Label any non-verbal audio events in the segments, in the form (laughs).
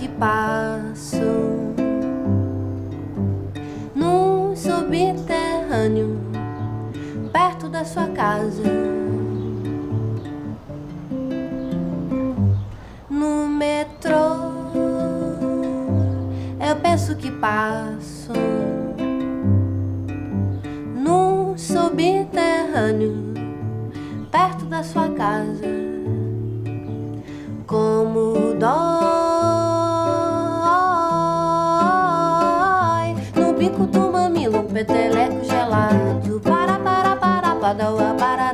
que passo num subterrâneo perto da sua casa. No metrô eu penso que passo know about para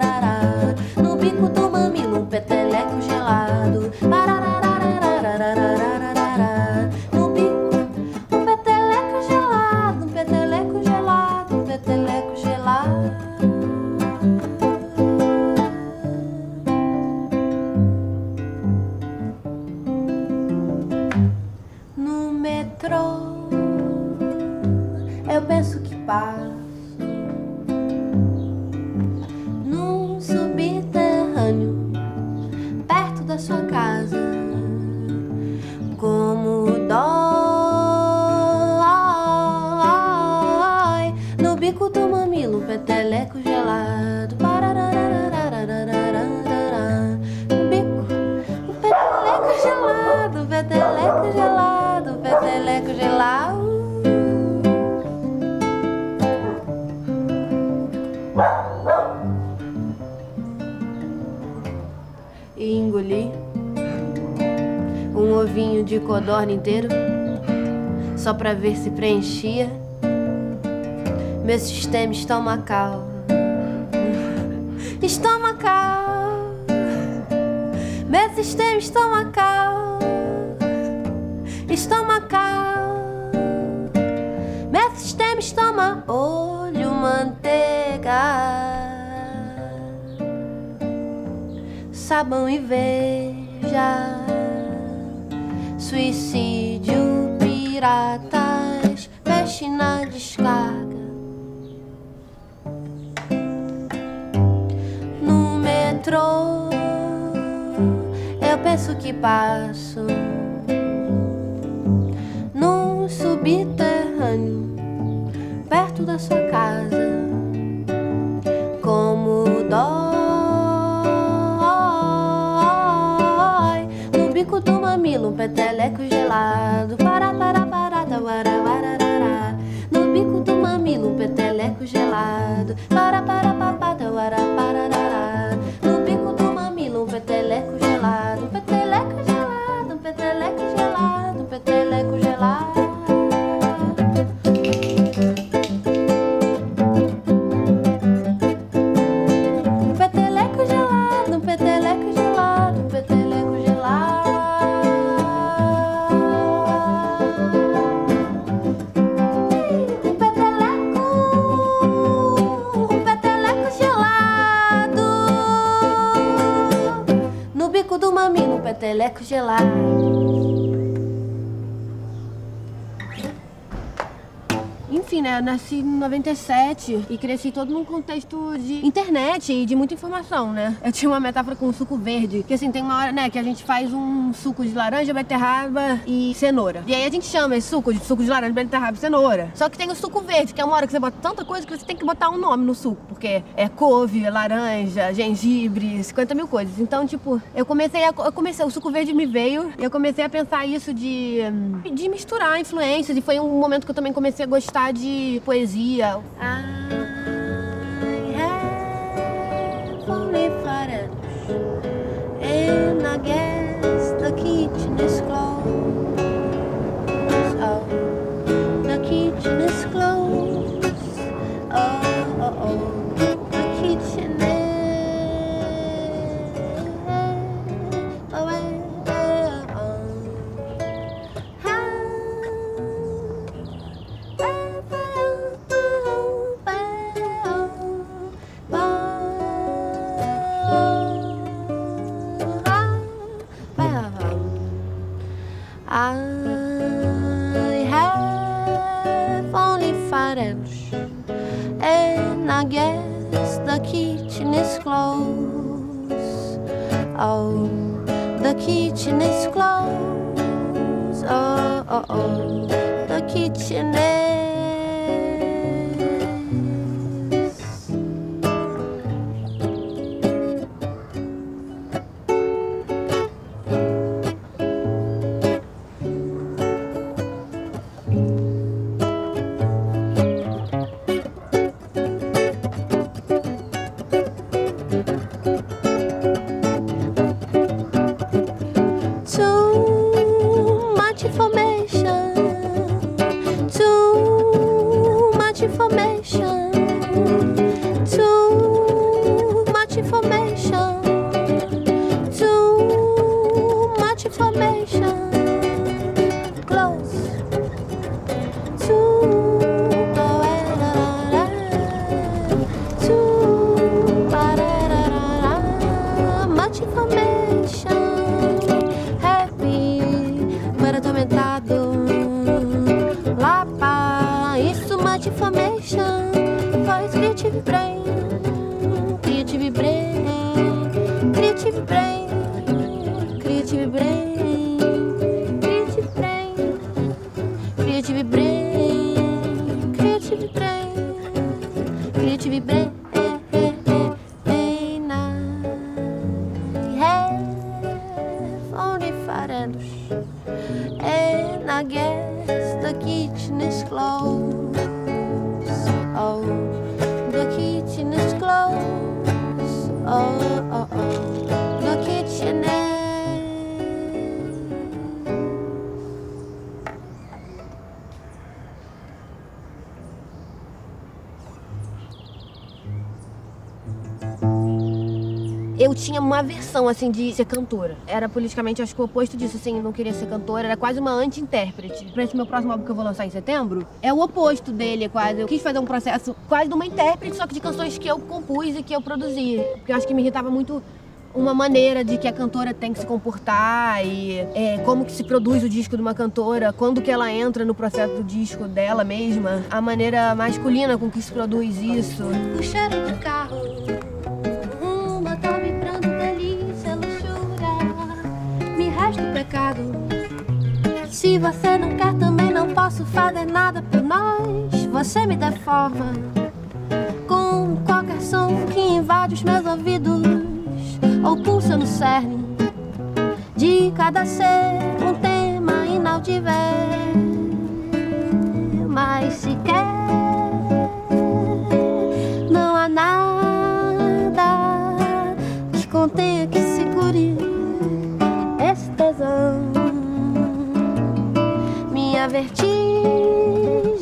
ovinho de codorna inteiro só pra ver se preenchia. Meu sistema estomacal. (laughs) Estomacal, meu sistema estomacal, estomacal, meu sistema estoma olho manteiga. Sabão e veja, suicídio, piratas, peixe na descarga. No metrô, eu penso que passo num subterrâneo perto da sua casa peteleco gelado. Pará, pará, pará, tauará, wararará. No bico do mamilo, peteleco gelado. Pará, pará, papá, tauará, pararará. Nasci em 97 e cresci todo num contexto de internet e de muita informação, né? Eu tinha uma metáfora com o suco verde, que assim, tem uma hora, né, que a gente faz um suco de laranja, beterraba e cenoura. E aí a gente chama esse suco de suco de laranja, beterraba e cenoura. Só que tem o suco verde, que é uma hora que você bota tanta coisa que você tem que botar um nome no suco, porque é couve, é laranja, gengibre, 50 mil coisas. Então, tipo, eu comecei a. Eu comecei, o suco verde me veio eu comecei a pensar isso de, de misturar influências. E foi um momento que eu também comecei a gostar de poesia. I have only friends in a game. Is closed. Oh, the kitchen is closed. Oh, oh, oh, the kitchen is. Only and I guess the kitchen is closed. Oh, the kitchen is closed. Oh, tinha uma versão assim de ser cantora. Era politicamente, acho que o oposto disso, assim, não queria ser cantora, era quase uma anti-intérprete. Pra esse meu próximo álbum que eu vou lançar em setembro, é o oposto dele, quase. Eu quis fazer um processo quase de uma intérprete, só que de canções que eu compus e que eu produzi. Porque eu acho que me irritava muito uma maneira de que a cantora tem que se comportar e é, como que se produz o disco de uma cantora, quando que ela entra no processo do disco dela mesma, a maneira masculina com que se produz isso. Cheiro do carro, Se você não quer, também não posso fazer nada por nós. Você me deforma com qualquer som que invade os meus ouvidos ou pulsa no cerne de cada ser um tema inaudível. Mas se quer, não há nada que contenha que segure Minha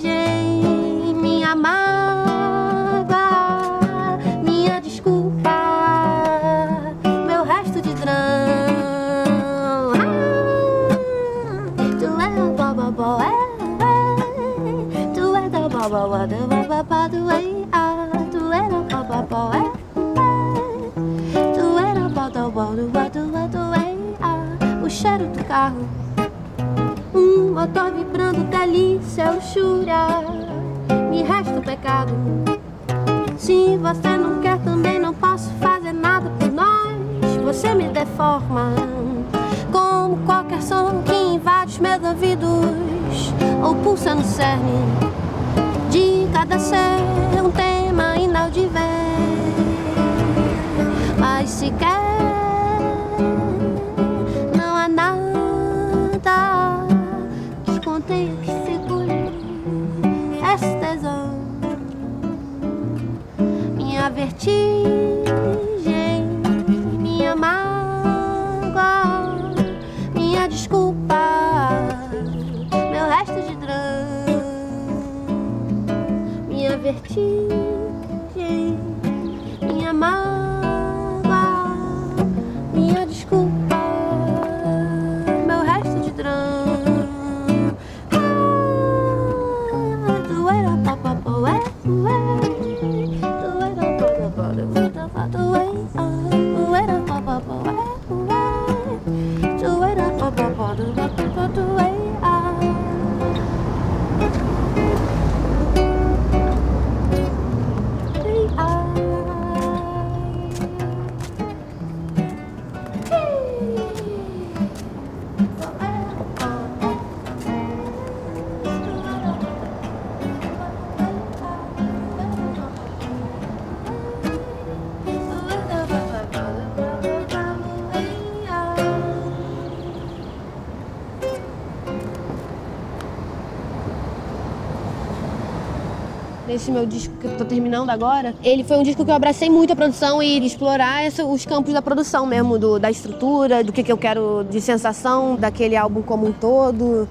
nesse meu disco que eu tô terminando agora, ele foi um disco que eu abracei muito a produção e explorar essa, os campos da produção mesmo, do, da estrutura, do que, que eu quero de sensação daquele álbum como um todo.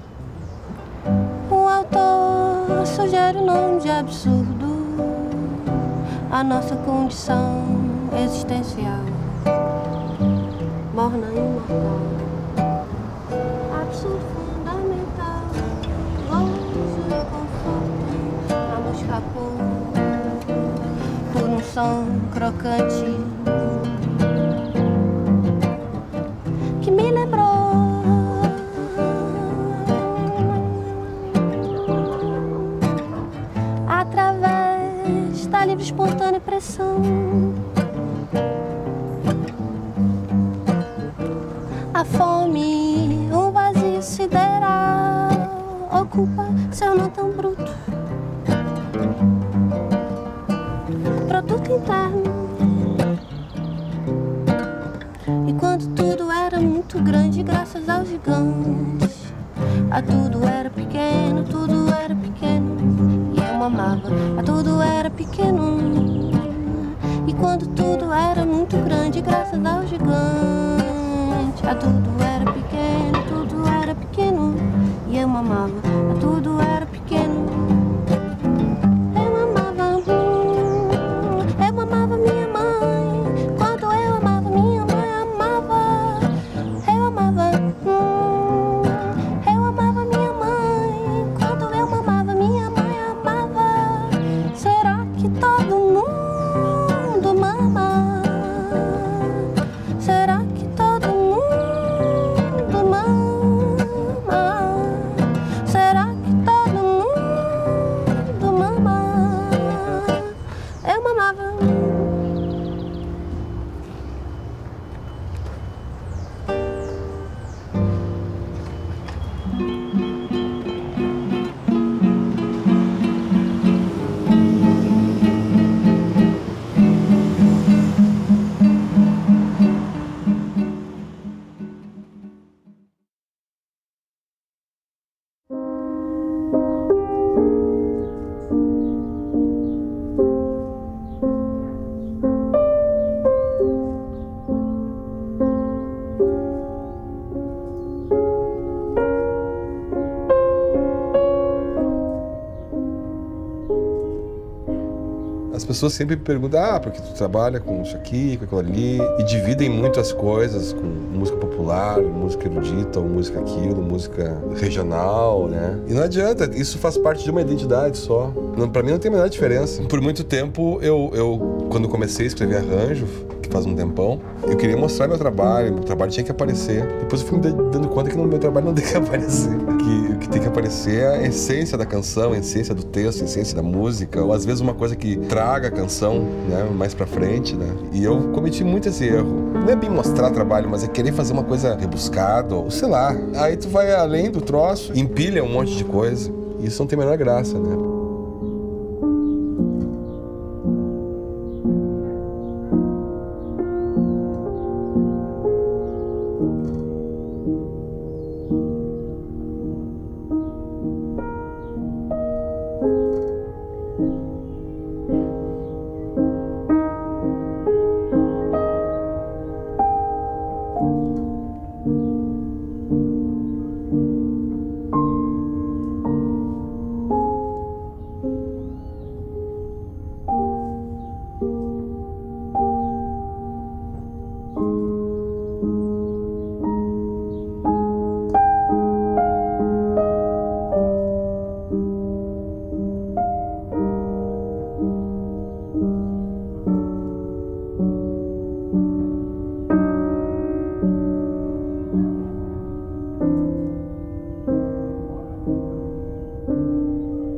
O autor sugere um nome de absurdo a nossa condição existencial, morna imortal. Crocante que me lembrou. Através da livre espontânea pressão. A fome, um vazio sideral ocupa seu não tão interno. E quando tudo era muito grande, graças aos gigantes, a tudo era pequeno, tudo era pequeno. E eu amava, a tudo era pequeno. E quando tudo era muito grande, graças aos gigantes, a tudo era pequeno, tudo era pequeno. E eu amava, a tudo era As pessoas sempre perguntam, ah, porque tu trabalha com isso aqui, com aquilo ali, e dividem muito as coisas com música popular, música erudita, ou música aquilo, música regional, né? E não adianta, isso faz parte de uma identidade só. Não, pra mim não tem a menor diferença. Por muito tempo, eu, eu quando comecei a escrever arranjo, que faz um tempão, eu queria mostrar meu trabalho, meu trabalho tinha que aparecer. Depois eu fui me dando conta que meu trabalho não (laughs) tem que aparecer. Que o que tem que aparecer é a essência da canção, a essência do texto, a essência da música, ou às vezes uma coisa que traga a canção, né, mais pra frente, né? E eu cometi muito esse erro. Não é bem mostrar trabalho, mas é querer fazer uma coisa rebuscada, ou sei lá. Aí tu vai além do troço, empilha um monte de coisa. Isso não tem a menor graça, né?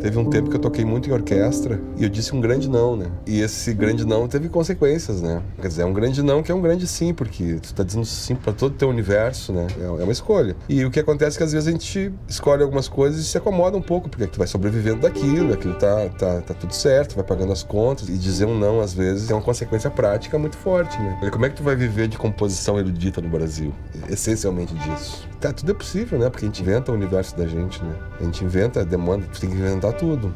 Teve um tempo que eu toquei muito em orquestra e eu disse um grande não, né? E esse grande não teve consequências, né? Quer dizer, é um grande não que é um grande sim, porque tu tá dizendo sim para todo o teu universo, né? É é uma escolha. E o que acontece é que às vezes a gente escolhe algumas coisas e se acomoda um pouco, porque tu vai sobrevivendo daquilo, aquilo tá, tá, tá tudo certo, vai pagando as contas. E dizer um não, às vezes, tem uma consequência prática muito forte, né? Como é que tu vai viver de composição erudita no Brasil? Essencialmente disso. Tá, tudo é possível, né? Porque a gente inventa o universo da gente, né? A gente inventa, demanda, tem que inventar tudo.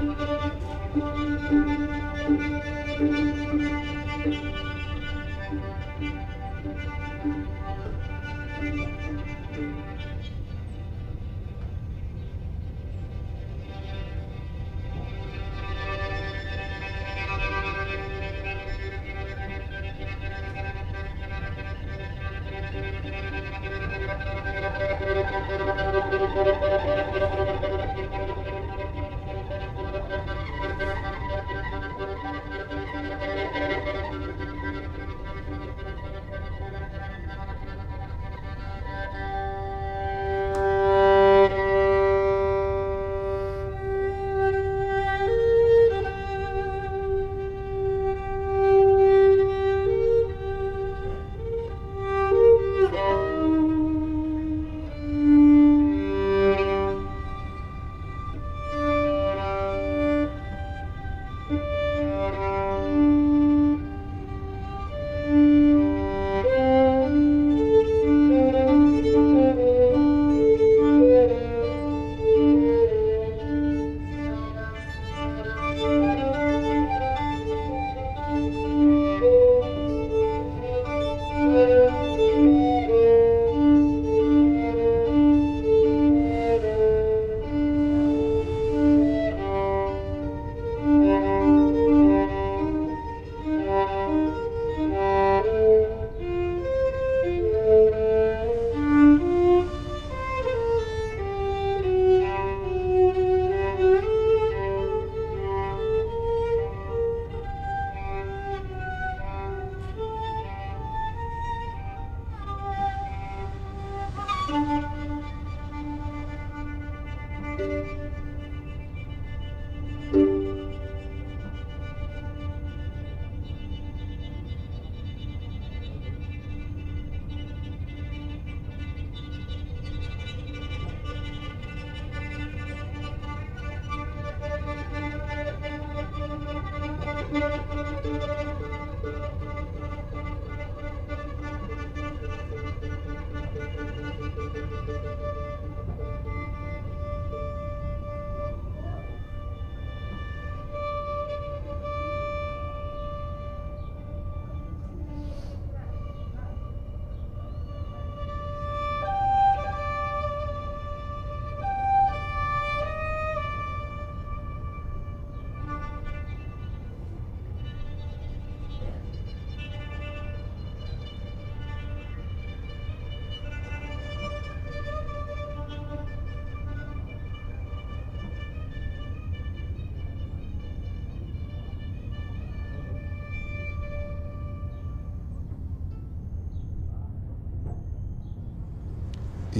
Thank you.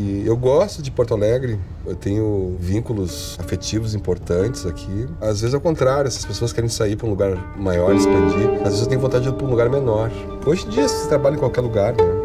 E eu gosto de Porto Alegre, eu tenho vínculos afetivos importantes aqui. Às vezes é o contrário, essas pessoas querem sair para um lugar maior, expandir. Às vezes eu tenho vontade de ir para um lugar menor. Hoje em dia você trabalha em qualquer lugar, né?